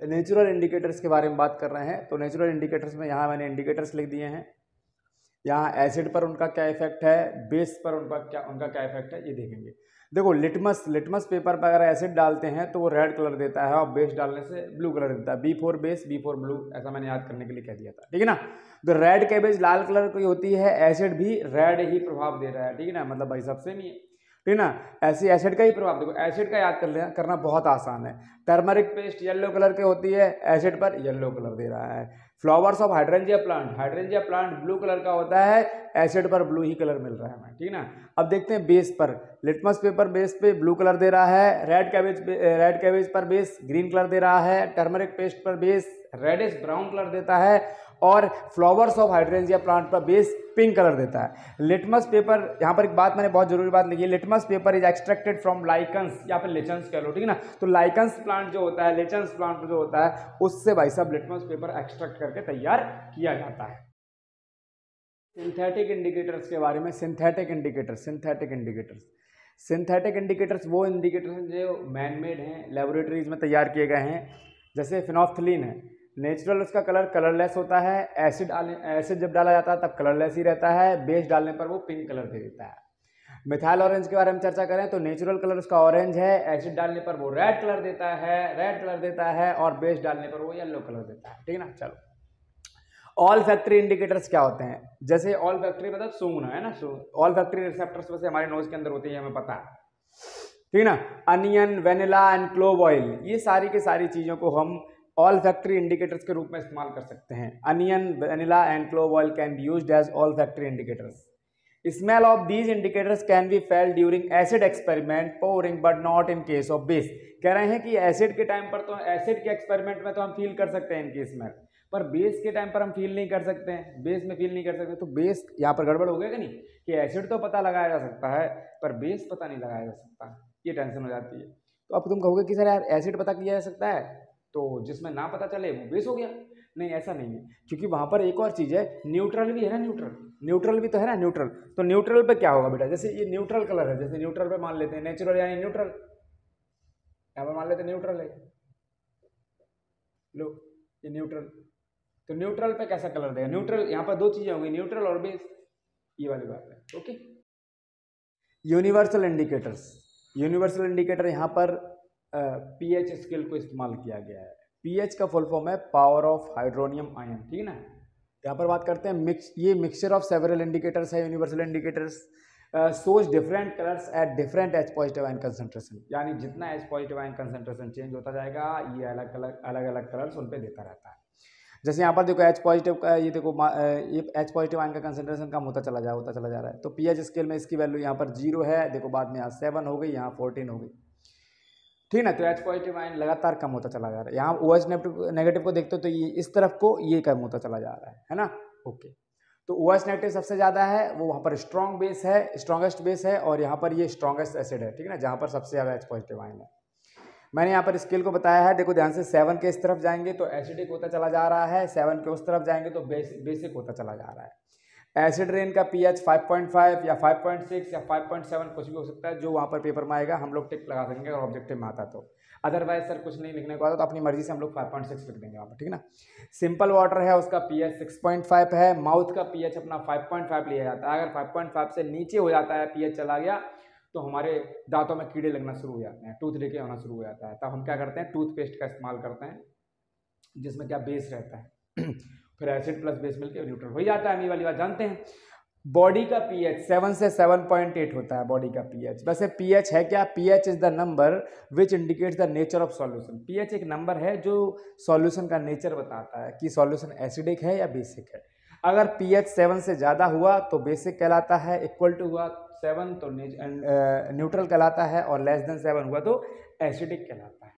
Natural indicators के बारे में बात कर रहे हैं तो नेचुरल इंडिकेटर्स में यहाँ मैंने इंडिकेटर्स लिख दिए हैं। यहाँ एसिड पर उनका क्या इफ़ेक्ट है बेस पर उनका क्या उनका क्या इफ़ेक्ट है, ये देखेंगे। देखो लिटमस लिटमस पेपर पर अगर एसिड डालते हैं तो वो रेड कलर देता है और बेस डालने से ब्लू कलर देता है। B for base B for blue ऐसा मैंने याद करने के लिए कह दिया था। ठीक है ना? तो रेड कैबेज लाल कलर की होती है एसिड भी रेड ही प्रभाव दे रहा है। ठीक है ना? मतलब भाई सबसे नहीं है। ठीक ना? ऐसी एसिड का ही प्रभाव, देखो एसिड का याद कर लेना करना बहुत आसान है। टर्मरिक पेस्ट येलो कलर की होती है एसिड पर येलो कलर दे रहा है। Flowers of hydrangea plant hydrangea plant blue colour का होता है एसिड पर ब्लू ही कलर मिल रहा है हमें ठीक ना? अब देखते हैं बेस पर। लिटमस पेपर बेस पे ब्लू कलर दे रहा है रेड कैबेज रेड कैबेज पर बेस ग्रीन कलर दे रहा है टर्मरिक पेस्ट पर बेस रेडिश ब्राउन कलर देता है और फ्लावर्स ऑफ़ हाइड्रेंजिया प्लांट पर बेस पिंक कलर देता है। लिटमस पेपर यहाँ पर एक बात मैंने बहुत ज़रूरी बात लिखी है। Litmus paper is extracted from lichens या फिर लेचन्स कह लो, ठीक है ना? तो लाइकन्स प्लांट जो होता है लेचन्स प्लांट जो होता है, उससे भाई साहब लिटमस पेपर एक्सट्रैक्ट करके तैयार किया जाता है। सिंथेटिक इंडिकेटर्स के बारे में synthetic indicators synthetic indicators synthetic indicators वो इंडिकेटर्स जो मैनमेड हैं लेबोरेटरीज में तैयार किए गए हैं। जैसे फिनॉफ्थलीन है नेचुरल उसका कलर कलरलेस होता है, एसिड डालने, एसिड जब डाला जाता है तब कलरलेस ही रहता है, बेस डालने पर वो पिंक कलर दे देता है। मिथाइल ऑरेंज के बारे में चर्चा करें तो नेचुरल कलर उसका ऑरेंज है, एसिड डालने पर वो रेड कलर देता है, रेड कलर देता है और बेस डालने पर वो येलो कलर देता है, ठीक है ना? चलो। ऑल फैक्ट्री इंडिकेटर्स क्या होते हैं? जैसे ऑल फैक्ट्री मतलब सूंघना है ना? ऑल फैक्ट्री रिसेप्टर्स वैसे हमारे नोज़ के अंदर होती है हमें पता है। ठीक है ना? Onion, vanilla and clove oil, ये सारी की सारी चीज़ों को हम ऑल फैक्ट्री इंडिकेटर्स के रूप में इस्तेमाल कर सकते हैं। Onion vanilla and clove oil can be use as olfactory indicators smell of these indicators can be fail during acid experiment pouring but not in case of base कह रहे हैं कि एसिड के टाइम पर तो एसिड के experiment में तो हम फील कर सकते हैं इनकी स्मेल पर बेस के टाइम पर हम फील नहीं कर सकते हैं। बेस में फील नहीं कर सकते तो बेस यहाँ पर गड़बड़ हो गया कि नहीं? कि एसिड तो पता लगाया जा सकता है, पर बेस पता नहीं लगाया जा सकता। ये टेंशन हो जाती है। तो अब तुम कहोगे कि सर यार एसिड पता किया जा सकता है? तो जिसमें ना पता चले वो बेस हो गया। नहीं, ऐसा नहीं है। क्योंकि वहाँ पर एक और चीज़ है न्यूट्रल भी है ना न्यूट्रल न्यूट्रल भी तो है ना न्यूट्रल तो न्यूट्रल पे क्या होगा बेटा? जैसे ये न्यूट्रल कलर है, जैसे न्यूट्रल पे मान लेते हैं नेचुरल यानी न्यूट्रल यहाँ पर मान लेते हैं न्यूट्रल है। लो, ये न्यूट्रल तो न्यूट्रल पे कैसा कलर देगा? न्यूट्रल यहाँ पर दो चीज़ें होंगी न्यूट्रल और बेस ये वाली बात है okay universal indicators universal indicator यहाँ पर पीएच स्केल को इस्तेमाल किया गया है। पीएच का फुल फॉर्म है पावर ऑफ़ हाइड्रोनियम आयन, ठीक है ना? यहाँ पर बात करते हैं, मिक्स, ये मिक्सचर ऑफ़ सेवरल इंडिकेटर्स है यूनिवर्सल इंडिकेटर्स सोच different colours at different H positive ion concentration यानी जितना H positive ion concentration change होता जाएगा, ये अलग अलग अलग अलग कलर्स उन पर देता रहता है। जैसे यहाँ पर देखो एच पॉजिटिव का, ये देखो ये एच पॉजिटिव आयन का कंसंट्रेशन कम होता चला जा, होता चला जा रहा है। तो पीएच स्केल में इसकी वैल्यू यहाँ पर ज़ीरो है, देखो बाद में यहाँ सेवन हो गई, यहाँ फोर्टीन हो गई। ठीक ना? तो एच पॉजिटिव आयन लगातार कम होता चला जा रहा है। यहाँ ओ एच नेगेटिव को देखते हो तो ये इस तरफ़ को ये कम होता चला जा रहा है है ना? ओके तो ओ एच नेगेटिव सबसे ज़्यादा है, वो वहाँ पर स्ट्रॉन्ग बेस है स्ट्रॉन्गेस्ट बेस है और यहाँ पर ये स्ट्रॉन्गेस्ट एसिड है, ठीक है ना? जहाँ पर सबसे ज़्यादा एच पॉजिटिव आयन है। मैंने यहाँ पर स्केल को बताया है, देखो ध्यान से सेवन के इस तरफ़ जाएँगे तो एसिडिक होता चला जा रहा है सेवन के उस तरफ़ जाएँगे तो बेसिक होता चला जा रहा है। एसिड रेन का पीएच 5.5 या 5.6 या 5.7 कुछ भी हो सकता है, जो वहाँ पर पेपर में आएगा, हम लोग टिक लगा सकेंगे अगर ऑब्जेक्टिव में आता तो। अदरवाइज़ सर कुछ नहीं लिखने को आता तो अपनी मर्ज़ी से हम लोग 5.6 लिख देंगे वहाँ पर, ठीक ना? सिंपल वाटर है, उसका पीएच 6.5 है माउथ का पीएच अपना 5.5 लिया जाता है। अगर 5.5 से नीचे हो जाता है पीएच चला गया तो हमारे दांतों में कीड़े लगना शुरू हो जाते हैं टूथ लेके होना शुरू हो जाता है। तब हम क्या करते हैं टूथपेस्ट का इस्तेमाल करते हैं, जिसमें क्या बेस रहता है। फिर एसिड प्लस बेस मिलकर न्यूट्रल हो जाता है ये वाली बात जानते हैं। बॉडी का पीएच सेवन से सेवन पॉइंट एट होता है बॉडी का पीएच वैसे पीएच है क्या? PH is the number which indicates the nature of solution pH एक नंबर है जो सॉल्यूशन का नेचर बताता है कि सॉल्यूशन एसिडिक है या बेसिक है। अगर पीएच सेवन से ज़्यादा हुआ तो बेसिक कहलाता है इक्वल टू हुआ सेवन तो न्यूट्रल कहलाता है और लेस देन सेवन हुआ तो एसिडिक कहलाता है।